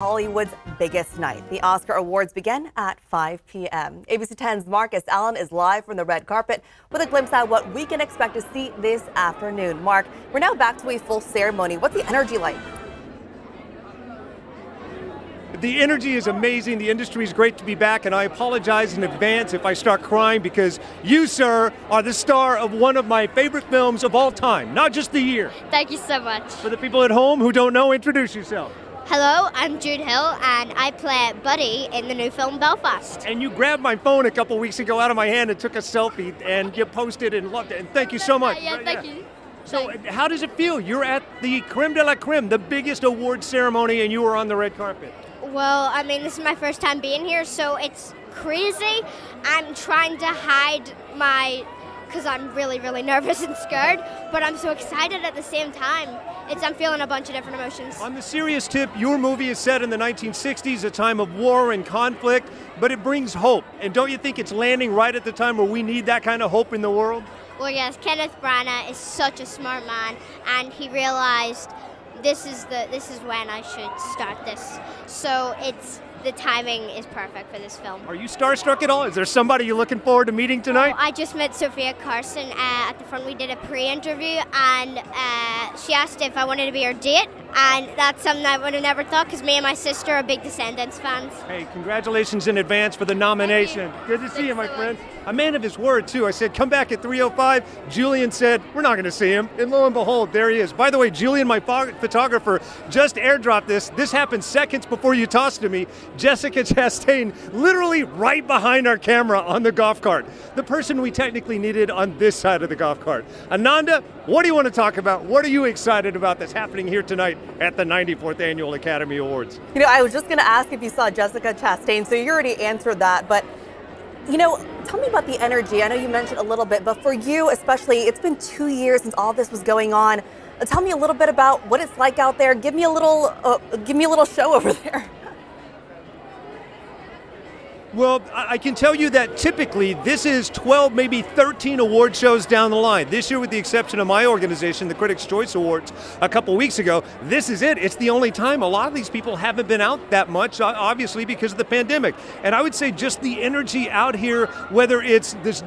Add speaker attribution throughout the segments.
Speaker 1: Hollywood's biggest night. The Oscar Awards begin at 5 p.m. ABC 10's Mark S. Allen is live from the red carpet with a glimpse at what we can expect to see this afternoon. Mark, we're now back to a full ceremony. What's the energy like?
Speaker 2: The energy is amazing. The industry is great to be back, and I apologize in advance if I start crying because you, sir, are the star of one of my favorite films of all time, not just the year.
Speaker 3: Thank you so much.
Speaker 2: For the people at home who don't know, introduce yourself.
Speaker 3: Hello, I'm Jude Hill, and I play Buddy in the new film Belfast.
Speaker 2: And you grabbed my phone a couple weeks ago out of my hand and took a selfie, and you posted and loved it. And thank you so much.
Speaker 3: Yeah, yeah thank you.
Speaker 2: So, how does it feel? You're at the creme de la creme, the biggest award ceremony, and you were on the red carpet.
Speaker 3: Well, I mean, this is my first time being here, so it's crazy. I'm trying to hide my because I'm really, really nervous and scared, but I'm so excited at the same time. It's I'm feeling a bunch of different emotions.
Speaker 2: On the serious tip, your movie is set in the 1960s, a time of war and conflict, but it brings hope. And don't you think it's landing right at the time where we need that kind of hope in the world?
Speaker 3: Well, yes, Kenneth Branagh is such a smart man, and he realized this is the this is when I should start this. So it's the timing is perfect for this film.
Speaker 2: Are you starstruck at all? Is there somebody you're looking forward to meeting tonight?
Speaker 3: I just met Sophia Carson uh, at the front. We did a pre-interview, and uh, she asked if I wanted to be her date, and that's something I would have never thought because me and my sister are big Descendants fans.
Speaker 2: Hey, congratulations in advance for the nomination. Good to see you, my friend. A man of his word, too. I said, come back at 3.05. Julian said, we're not going to see him. And lo and behold, there he is. By the way, Julian, my photographer, just airdropped this. This happened seconds before you tossed to me. Jessica Chastain, literally right behind our camera on the golf cart. The person we technically needed on this side of the golf cart. Ananda, what do you want to talk about? What are you excited about that's happening here tonight at the 94th Annual Academy Awards?
Speaker 1: You know, I was just going to ask if you saw Jessica Chastain, so you already answered that, but you know, tell me about the energy. I know you mentioned a little bit, but for you especially, it's been two years since all this was going on. Tell me a little bit about what it's like out there. Give me a little, uh, give me a little show over there.
Speaker 2: Well, I can tell you that typically this is 12, maybe 13 award shows down the line. This year, with the exception of my organization, the Critics' Choice Awards, a couple weeks ago, this is it. It's the only time. A lot of these people haven't been out that much, obviously, because of the pandemic. And I would say just the energy out here, whether it's this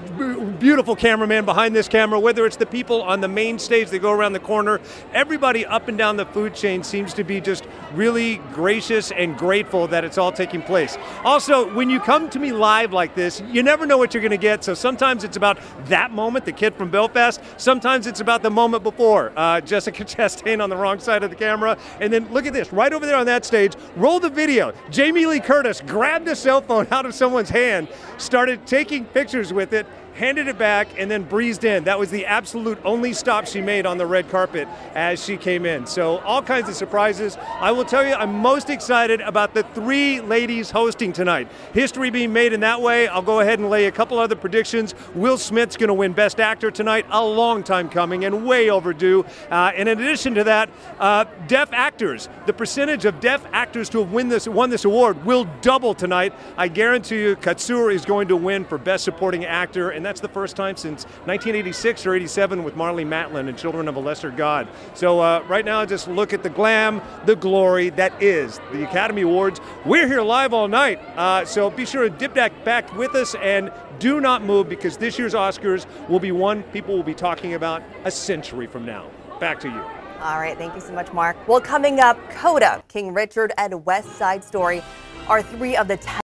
Speaker 2: beautiful cameraman behind this camera, whether it's the people on the main stage that go around the corner, everybody up and down the food chain seems to be just really gracious and grateful that it's all taking place. Also, when you come come to me live like this, you never know what you're going to get. So sometimes it's about that moment, the kid from Belfast. Sometimes it's about the moment before, uh, Jessica Chastain on the wrong side of the camera. And then look at this, right over there on that stage, roll the video. Jamie Lee Curtis grabbed a cell phone out of someone's hand, started taking pictures with it, handed it back, and then breezed in. That was the absolute only stop she made on the red carpet as she came in. So, all kinds of surprises. I will tell you, I'm most excited about the three ladies hosting tonight. History being made in that way. I'll go ahead and lay a couple other predictions. Will Smith's going to win Best Actor tonight, a long time coming and way overdue. Uh, and in addition to that, uh, deaf actors. The percentage of deaf actors to have win this, won this award will double tonight. I guarantee you, Kotsur is going to win for Best Supporting Actor and that's the first time since 1986 or 87 with Marlee Matlin and Children of a Lesser God. So uh, right now, just look at the glam, the glory that is the Academy Awards. We're here live all night, uh, so be sure to dip back, back with us and do not move because this year's Oscars will be one people will be talking about a century from now. Back to you.
Speaker 1: All right, thank you so much, Mark. Well, coming up, Coda, King Richard, and West Side Story are three of the